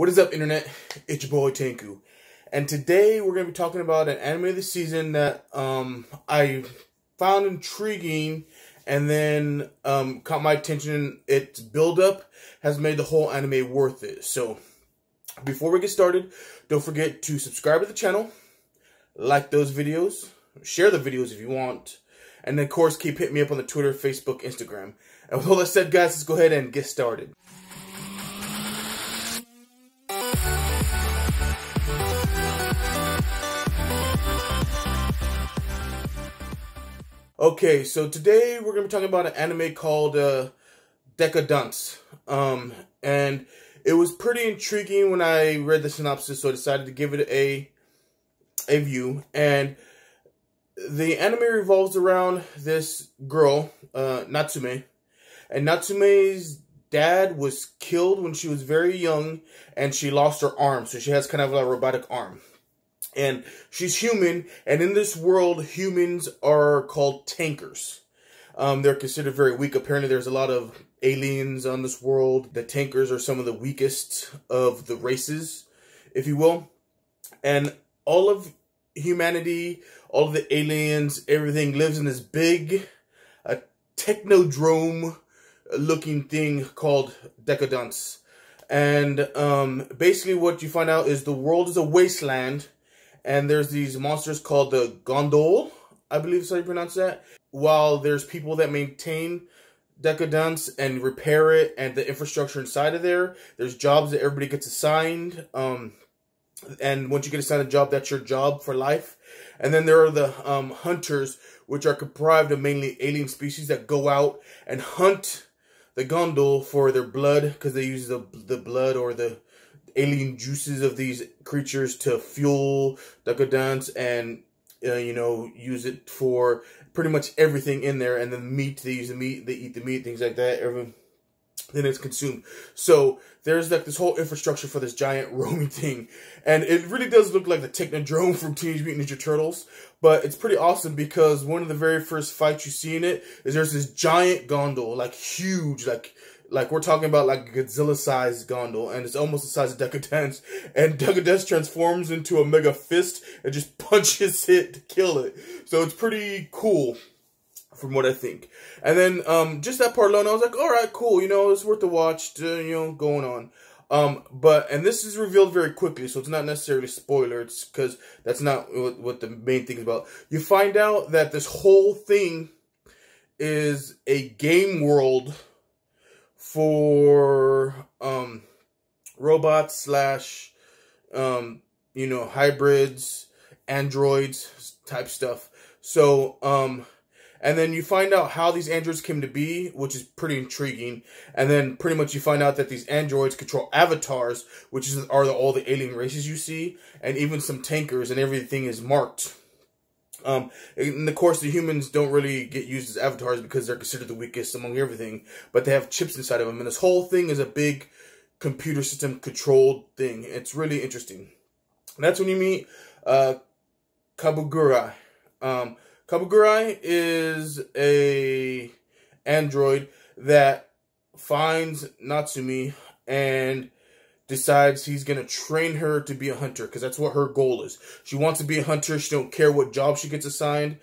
What is up, Internet? It's your boy Tanku. And today we're going to be talking about an anime of the season that um, I found intriguing and then um, caught my attention. Its build-up has made the whole anime worth it. So, before we get started, don't forget to subscribe to the channel, like those videos, share the videos if you want, and then, of course, keep hitting me up on the Twitter, Facebook, Instagram. And with all that said, guys, let's go ahead and get started. Okay, so today we're going to be talking about an anime called uh, Deca-Dence. Um, and it was pretty intriguing when I read the synopsis, so I decided to give it a a view. And the anime revolves around this girl, uh, Natsume. And Natsume's dad was killed when she was very young, and she lost her arm, so she has kind of a robotic arm and she's human and in this world humans are called tankers. Um, they're considered very weak. Apparently there's a lot of aliens on this world. The tankers are some of the weakest of the races if you will. And all of humanity all of the aliens everything lives in this big a technodrome looking thing called Deca-Dence. And um, basically what you find out is the world is a wasteland and there's these monsters called the Gondol, I believe is how you pronounce that. While there's people that maintain Deca-Dence and repair it and the infrastructure inside of there, there's jobs that everybody gets assigned. Um, and once you get assigned a job, that's your job for life. And then there are the um, hunters, which are comprised of mainly alien species that go out and hunt the gondol for their blood because they use the the blood or the alien juices of these creatures to fuel the Deca-Dence and uh, you know use it for pretty much everything in there and the meat they use the meat they eat the meat things like that everything then it's consumed. So there's like this whole infrastructure for this giant roaming thing. And it really does look like the technodrome from teenage mutant ninja turtles but it's pretty awesome because one of the very first fights you see in it is there's this giant gondol like huge like like we're talking about like a Godzilla sized gondol, and it's almost the size of Deca-Dence. And Deca-Dence transforms into a mega fist and just punches it to kill it. So it's pretty cool, from what I think. And then um, just that part alone, I was like, all right, cool. You know, it's worth the watch. To, you know, going on. Um, but and this is revealed very quickly, so it's not necessarily spoiler. It's because that's not what, what the main thing is about. You find out that this whole thing is a game world for um, robots slash um, you know hybrids, androids type stuff. So um, and then you find out how these androids came to be, which is pretty intriguing. And then pretty much you find out that these androids control avatars, which is are the, all the alien races you see, and even some tankers, and everything is marked. Um, in the course, the humans don't really get used as avatars because they're considered the weakest among everything, but they have chips inside of them, and this whole thing is a big computer system controlled thing. It's really interesting. And that's when you meet uh, Kaburagi. Um, Kaburagi is a android that finds Natsume and decides he's going to train her to be a hunter because that's what her goal is. She wants to be a hunter. She don't care what job she gets assigned.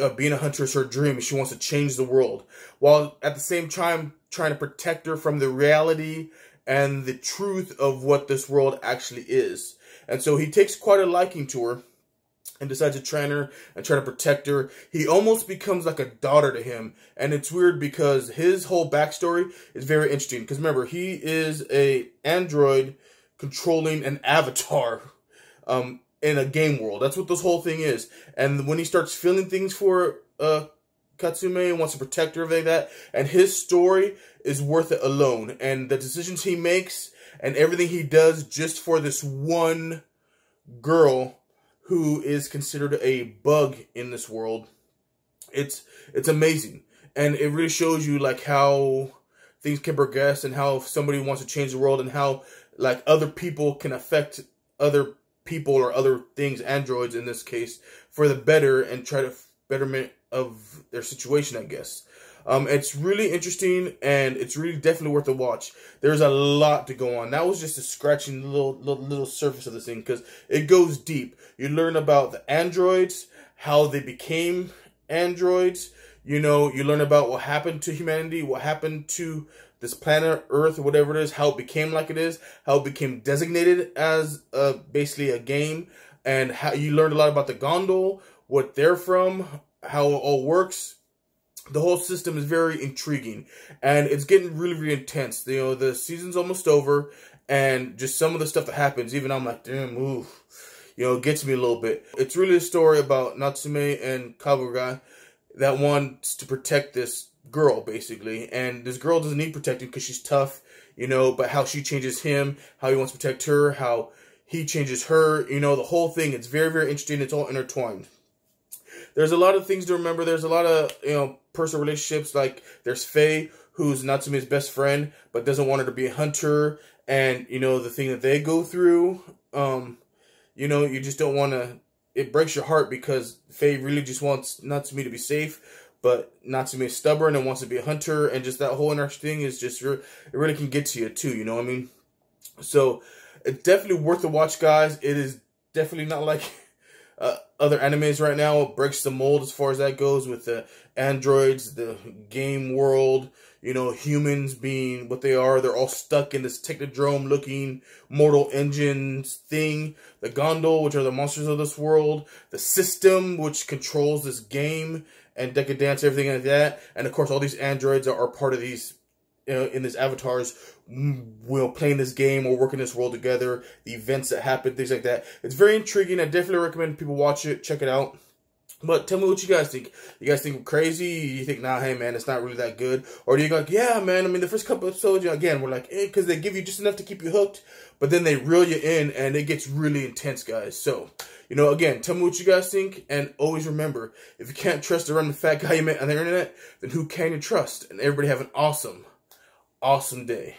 Uh, being a hunter is her dream. She wants to change the world while at the same time trying to protect her from the reality and the truth of what this world actually is. And so he takes quite a liking to her and decides to train her and try to protect her. He almost becomes like a daughter to him. And it's weird because his whole backstory is very interesting. Because remember, he is a android controlling an avatar um, in a game world. That's what this whole thing is. And when he starts feeling things for uh, Katsume and wants to protect her, like that, and his story is worth it alone. And the decisions he makes and everything he does just for this one girl who is considered a bug in this world. It's it's amazing. And it really shows you like how things can progress and how somebody wants to change the world and how like other people can affect other people or other things, androids in this case, for the better and try to betterment of their situation, I guess. Um, it's really interesting and it's really definitely worth a watch. There's a lot to go on. That was just a scratching little little, little surface of this thing because it goes deep. You learn about the androids, how they became androids. You know, you learn about what happened to humanity, what happened to this planet Earth or whatever it is, how it became like it is, how it became designated as basically a game, and how you learned a lot about the Gondol, what they're from, how it all works. The whole system is very intriguing, and it's getting really, really intense. You know, the season's almost over, and just some of the stuff that happens, even I'm like, damn, ooh, you know, gets me a little bit. It's really a story about Natsume and Kabuga that wants to protect this girl, basically, and this girl doesn't need protecting because she's tough, you know, but how she changes him, how he wants to protect her, how he changes her, you know, the whole thing. It's very, very interesting. It's all intertwined there's a lot of things to remember. There's a lot of, you know, personal relationships. Like there's Faye, who's Natsume's best friend, but doesn't want her to be a hunter. And, you know, the thing that they go through, um, you know, you just don't want to, it breaks your heart because Faye really just wants Natsume to be safe. But Natsume is stubborn and wants to be a hunter. And just that whole inner thing is just, it really can get to you too, you know what I mean? So, it's definitely worth the watch, guys. It is definitely not like uh, other animes right now. It breaks the mold as far as that goes with the androids, the game world, you know, humans being what they are. They're all stuck in this technodrome looking mortal engines thing. The Gondol, which are the monsters of this world. The system, which controls this game and Deca-Dence, everything like that. And of course, all these androids are, are part of these in these avatars will play in this game or work in this world together, the events that happen, things like that. It's very intriguing. I definitely recommend people watch it, check it out. But tell me what you guys think. You guys think crazy? You think, nah, hey, man, it's not really that good? Or do you go, like, yeah, man, I mean, the first couple episodes, you know, again, we're like, eh, because they give you just enough to keep you hooked, but then they reel you in, and it gets really intense, guys. So, you know, again, tell me what you guys think, and always remember, if you can't trust the random fat guy you met on the internet, then who can you trust? And everybody have an awesome, awesome day.